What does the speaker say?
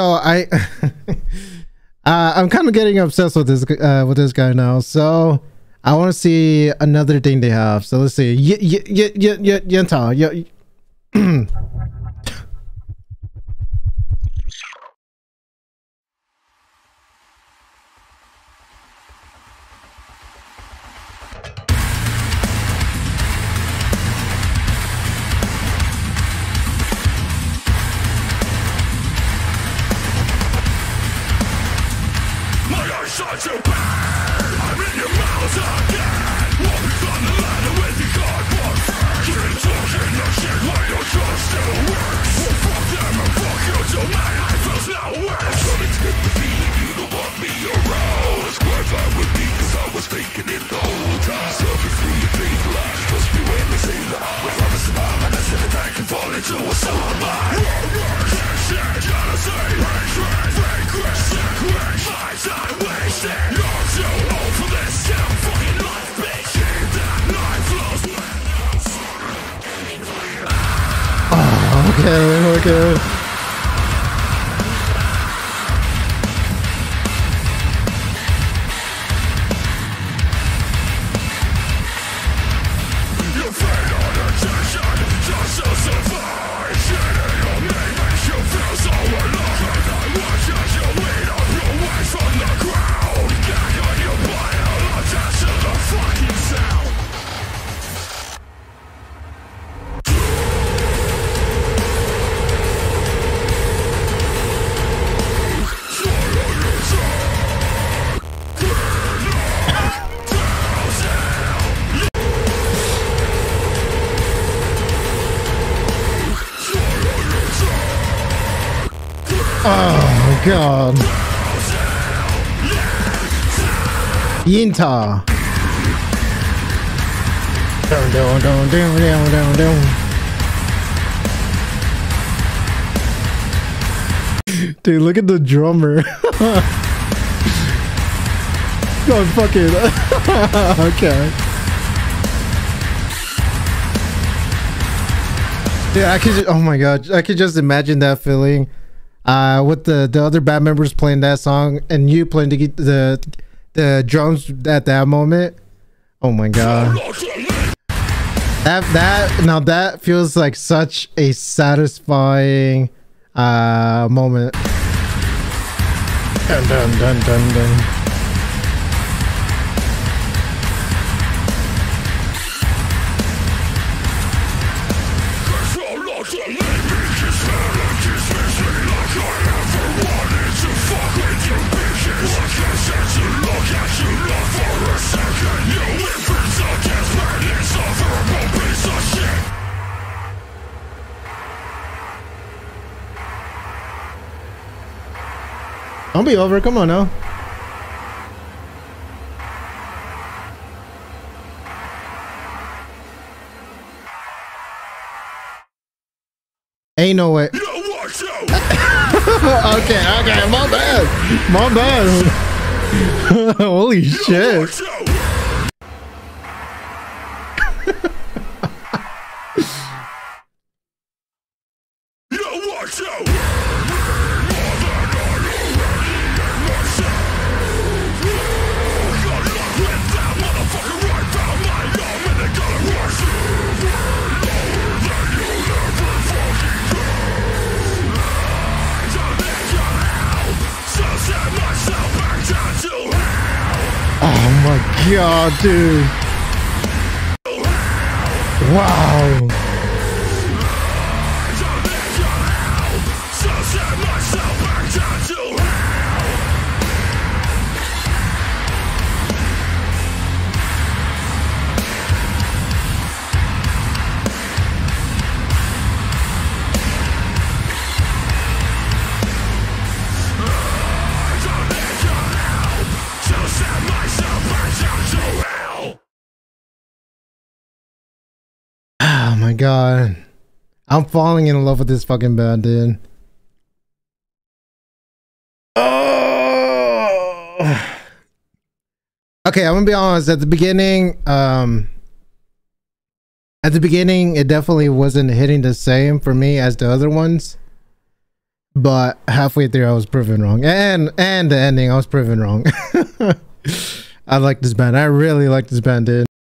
So I, uh, I'm kind of getting obsessed with this uh, with this guy now. So I want to see another thing they have. So let's see. Y- y- y- y- y- Yenta. Y- eyes shot you okay. Okay. You Oh god. Yenta. Dun, dun, dun, dun, dun, dun, dun. Dude, look at the drummer. God, fuck it. okay. Yeah, I could. ju- Oh my god, I could just imagine that feeling, uh, with the the other band members playing that song and you playing the the the drums at that moment. Oh my god, that that now that feels like such a satisfying uh moment. Dun dun dun dun dun. Don't be over. Come on now. Ain't no way. You want to? okay, okay, my bad. My bad. Holy shit. Want to? You god, dude. Wow. My god. I'm falling in love with this fucking band, dude. Oh. Okay, I'm gonna be honest. At the beginning, um, at the beginning, it definitely wasn't hitting the same for me as the other ones. but halfway through I was proven wrong, and and the ending I was proven wrong. I like this band. I really like this band, dude.